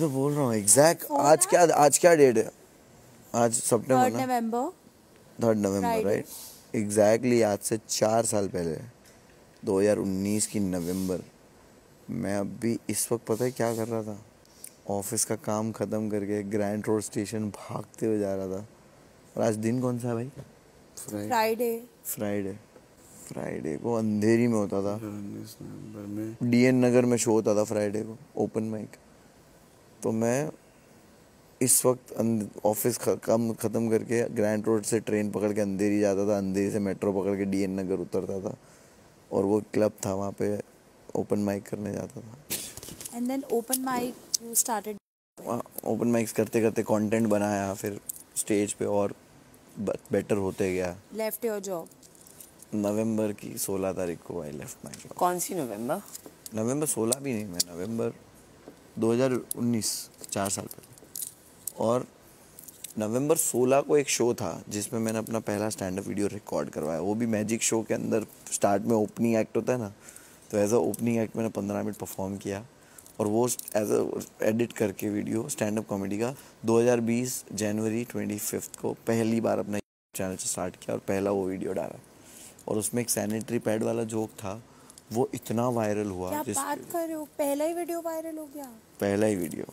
तो बोल रहा हूँ एग्जैक्ट आज क्या आज क्या डेट है? आज सितंबर नवंबर थर्ड नवंबर राइट एग्जैक्टली आज से चार साल पहले 2019 की नवंबर। मैं अभी इस वक्त पता है क्या कर रहा था? ऑफ़िस का काम ख़त्म करके ग्रैंड रोड स्टेशन भागते हुए जा रहा था। और आज दिन कौन सा है भाई? फ्राइडे फ्राइडे फ्राइडे को अंधेरी में होता था। उन्नीस नवंबर में। डीएन नगर में शो होता था फ्राइडे को। ओपन माइक तो मैं इस वक्त ऑफ़िस कम ख़त्म करके ग्रैंड रोड से ट्रेन पकड़ के अंधेरी जाता था अंधेरी से मेट्रो पकड़ के डीएन नगर उतरता था और वो क्लब था वहाँ पे ओपन माइक करने जाता था। And then open mic you started open mics करते करते कंटेंट बनाया फिर स्टेज पे और बेटर होते गया। लेफ़्ट योर जॉब नवंबर की 16 तारीख को आई लेफ़्ट माई जॉब कौन सी नवंबर? नवंबर 16 भी नहीं मैं नवंबर 2019 चार साल पहले। और नवंबर 16 को एक शो था, जिसमें मैंने अपना पहला स्टैंड अप वीडियो रिकॉर्ड करवाया। वो भी मैजिक शो के अंदर स्टार्ट में ओपनिंग एक्ट होता है ना तो एज अ ओपनिंग एक्ट मैंने पंद्रह मिनट परफॉर्म किया। और वो एज अ एडिट करके वीडियो स्टैंड अप कॉमेडी का 2020 जनवरी 25 को पहली बार अपना चैनल स्टार्ट किया और पहला वो वीडियो डाला। और उसमें एक सैनिटरी पैड वाला जोक था वो इतना वायरल हुआ क्या बात कर रहे हो? पहला ही वीडियो वायरल हो गया। पहला ही वीडियो